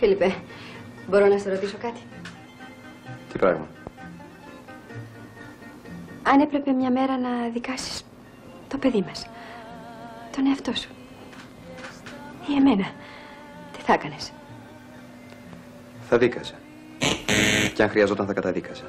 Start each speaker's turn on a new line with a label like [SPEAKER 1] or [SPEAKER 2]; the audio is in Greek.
[SPEAKER 1] Φίλιππε, μπορώ να σε ρωτήσω κάτι;
[SPEAKER 2] Τι πράγμα;
[SPEAKER 1] Αν έπρεπε μια μέρα να δικάσεις το παιδί μας, τον εαυτό σου ή εμένα, τι θα έκανες;
[SPEAKER 2] Θα δίκαζα. Και αν χρειαζόταν θα καταδίκαζα.